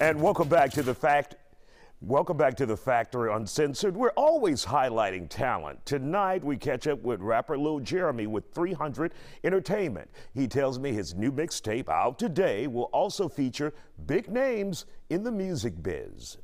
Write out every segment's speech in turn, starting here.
And welcome back to the fact. Welcome back to the Factor Uncensored. We're always highlighting talent. Tonight we catch up with rapper Lil Jairmy with 300 Entertainment. He tells me his new mixtape out today will also feature big names in the music biz.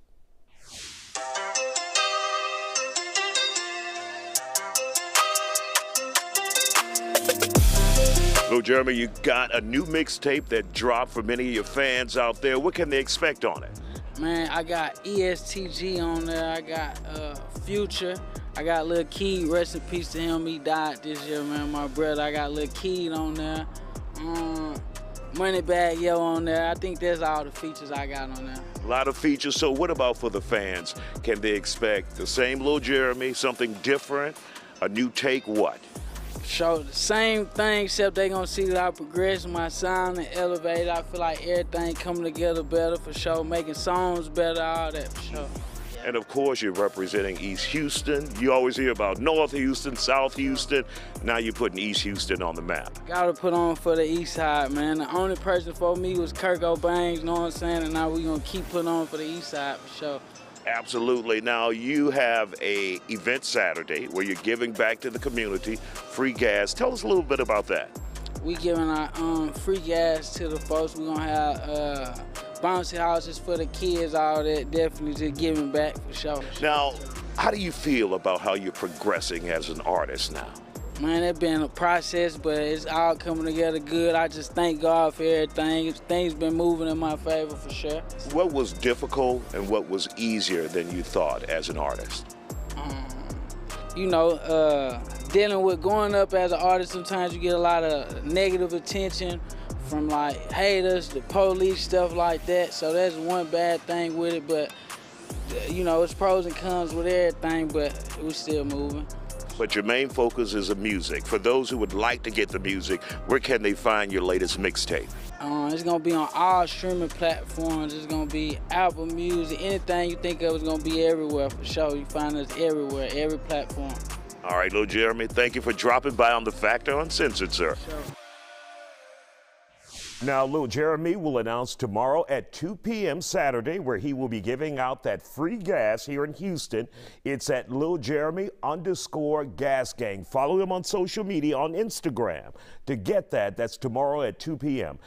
Lil Jairmy, you got a new mixtape that dropped for many of your fans out there. What can they expect on it? Man, I got EST Gee on there. I got uh, Future. I got Lil Keed. Rest in peace to him. He died this year, man. My brother. I got Lil Keed on there. Um, Moneybagg Yo on there. I think that's all the features I got on there. A lot of features. So, what about for the fans? Can they expect the same Lil Jairmy, something different, a new take? What? Show the same thing, except they gonna see that I progress my sound and elevate. I feel like everything coming together better for sure, making songs better, all that for sure. And of course, you're representing East Houston. You always hear about North Houston, South Houston. Now you're putting East Houston on the map. Gotta put on for the East Side, man. The only person for me was Kirko Bangz, you know what I'm saying? And now we gonna keep putting on for the East Side for sure. Absolutely. Now you have a event Saturday where you're giving back to the community, free gas. Tell us a little bit about that. We giving our um, free gas to the folks. We're gonna have uh, bouncy houses for the kids, all that. Definitely just giving back for sure. Now, how do you feel about how you're progressing as an artist now? Man, it's been a process, but it's all coming together good. I just thank God for everything. Things been moving in my favor for sure. What was difficult and what was easier than you thought as an artist? Um, you know, uh, dealing with growing up as an artist, sometimes you get a lot of negative attention from like haters, the police, stuff like that. So that's one bad thing with it, but you know, it's pros and cons with everything, but we're still moving but your main focus is the music. For those who would like to get the music, where can they find your latest mixtape? Uh, it's gonna be on all streaming platforms. It's gonna be Apple Music, anything you think of is gonna be everywhere for sure. You find us everywhere, every platform. All right, little Jairmy, thank you for dropping by on the Factor Uncensored, sir. Sure. Now, Lil Jairmy will announce tomorrow at 2 p.m. Saturday where he will be giving out that free gas here in Houston. It's at Lil Jairmy underscore gas gang. Follow him on social media on Instagram. To get that, that's tomorrow at 2 p.m.